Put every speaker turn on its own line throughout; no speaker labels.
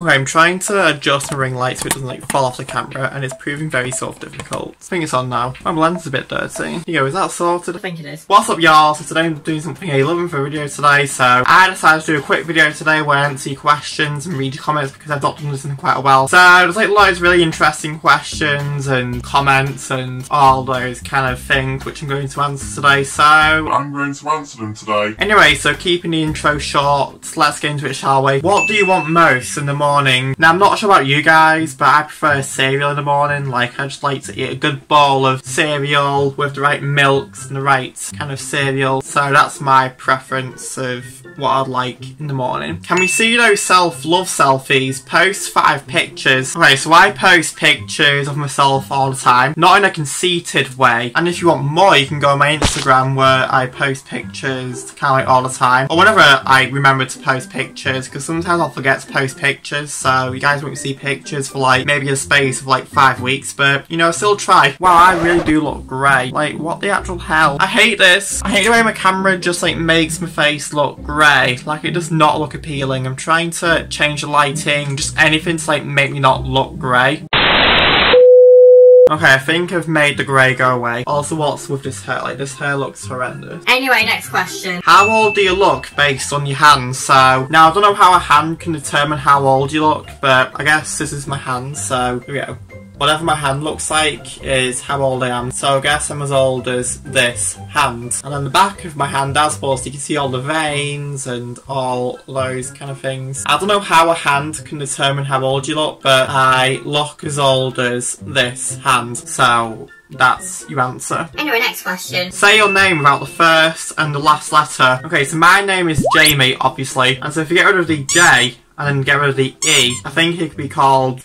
Okay, I'm trying to adjust my ring light so it doesn't like fall off the camera and it's proving very sort of difficult. I think it's on now. My lens is a bit dirty. Here you go, is that sorted?
I think it is.
What's up y'all? So today I'm doing something I love bit for a video today so I decided to do a quick video today where I answer your questions and read your comments because I've not done this in quite a while. So there's like loads of really interesting questions and comments and all those kind of things which I'm going to answer today so
I'm going to answer them today.
Anyway, so keeping the intro short, let's get into it, shall we? What do you want most in the morning? Now, I'm not sure about you guys, but I prefer cereal in the morning. Like, I just like to eat a good bowl of cereal with the right milks and the right kind of cereal. So that's my preference of what I'd like in the morning. Can we see those self-love selfies? Post five pictures. Okay, so I post pictures of myself all the time, not in a conceited way. And if you want more, you can go on my Instagram where I post pictures kind of like all the time. Or whenever I remember to post pictures, because sometimes I'll forget to post pictures, so you guys won't see pictures for like maybe a space of like five weeks, but you know, I still try. Wow, I really do look great. Like, what the actual hell? I hate this. I hate the way my camera just like makes my face look grey. Like, it does not look appealing. I'm trying to change the lighting, just anything to like make me not look grey. Okay, I think I've made the grey go away. Also, what's with this hair? Like, this hair looks horrendous.
Anyway, next question.
How old do you look based on your hands? So, now I don't know how a hand can determine how old you look, but I guess this is my hand, so here we go. Whatever my hand looks like is how old I am. So I guess I'm as old as this hand. And on the back of my hand, as opposed, you can see all the veins and all those kind of things. I don't know how a hand can determine how old you look, but I look as old as this hand. So that's your answer.
Anyway, next question.
Say your name without the first and the last letter. Okay, so my name is Jamie, obviously. And so if you get rid of the J and then get rid of the E, I think it could be called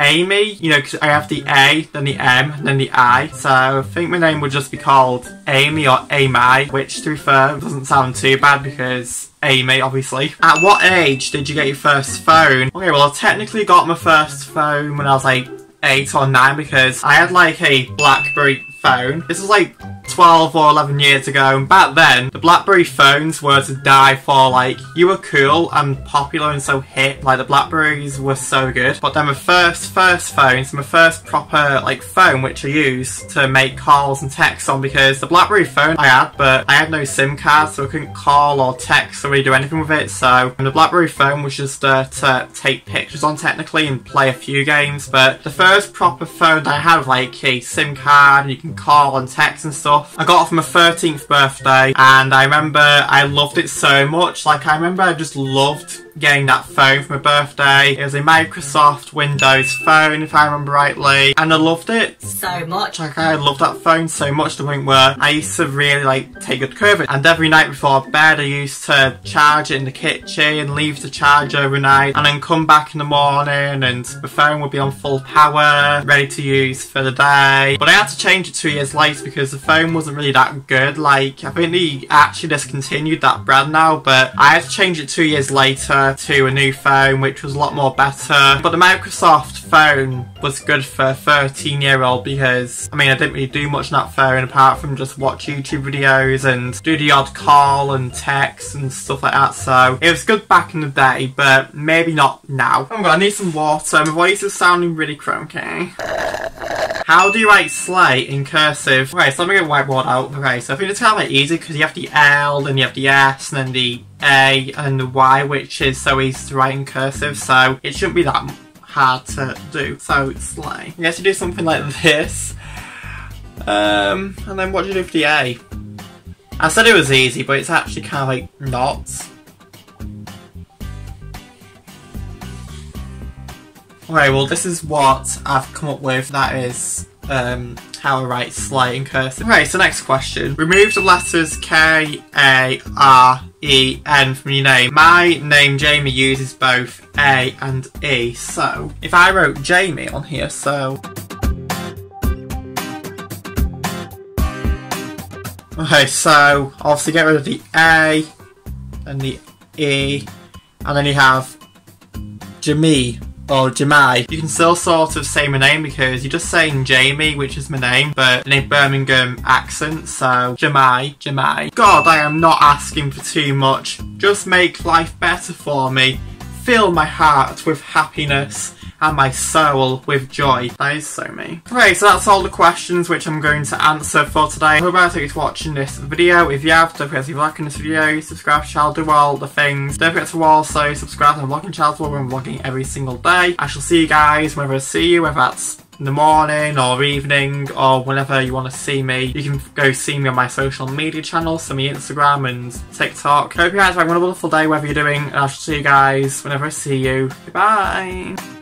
Amy, you know, because I have the A, then the M, then the I. So I think my name would just be called Amy or Amy, which to be fair doesn't sound too bad because Amy, obviously. At what age did you get your first phone? Okay, well I technically got my first phone when I was like 8 or 9 because I had like a Blackberry phone. This was like 12 or 11 years ago and back then the Blackberry phones were to die for like you were cool and popular and so hip like the Blackberries were so good. But then my first first phone so my first proper like phone which I used to make calls and texts on because the Blackberry phone I had but I had no SIM card so I couldn't call or text or really do anything with it so the Blackberry phone was just uh, to take pictures on technically and play a few games but the first proper phone I had like a SIM card and you can call and text and stuff I got for my 13th birthday and I remember I loved it so much. Like I remember I just loved getting that phone for my birthday. It was a Microsoft Windows phone, if I remember rightly, and I loved it
so much.
Like I loved that phone so much to the point where I used to really like take good care of it. And every night before bed, I used to charge it in the kitchen, and leave the charge overnight, and then come back in the morning, and the phone would be on full power, ready to use for the day. But I had to change it two years later because the phone wasn't really that good. Like I think they actually discontinued that brand now, but I had to change it two years later to a new phone which was a lot more better. But the Microsoft phone was good for a 13 year old because, I mean, I didn't really do much that phone apart from just watch YouTube videos and do the odd call and text and stuff like that. So it was good back in the day, but maybe not now. Oh my god, I need some water. My voice is sounding really croaky. How do you write slay in cursive? Okay, so let me get whiteboard out. Okay, so I think it's kind of like easy because you have the L, then you have the S, and then the A and the Y, which is so easy to write in cursive, so it shouldn't be that hard to do. So it's like, You have to do something like this. Um, and then what do you do for the A? I said it was easy, but it's actually kind of like not. Alright, well this is what I've come up with. That is um, how I write slay in cursive. Okay, so next question. Remove the letters K, A, R, E, N from your name. My name, Jamie, uses both A and E. So, if I wrote Jamie on here, so... Okay, so obviously get rid of the A and the E, and then you have Jamie or Jamai, you can still sort of say my name because you're just saying Jamie, which is my name, but in a Birmingham accent, so Jamai, Jamai. God, I am not asking for too much. Just make life better for me. fill my heart with happiness and my soul with joy. That is so me. Okay, so that's all the questions which I'm going to answer for today. I hope you guys watching this video. If you have, don't forget to like this video, subscribe to channel, do all the things. Don't forget to also subscribe to my vlogging channel where I'm vlogging every single day. I shall see you guys whenever I see you, whether that's in the morning or evening or whenever you want to see me, you can go see me on my social media channels, so me Instagram and TikTok. Hope you guys have a wonderful day, whatever you're doing, and I shall see you guys whenever I see you. Goodbye!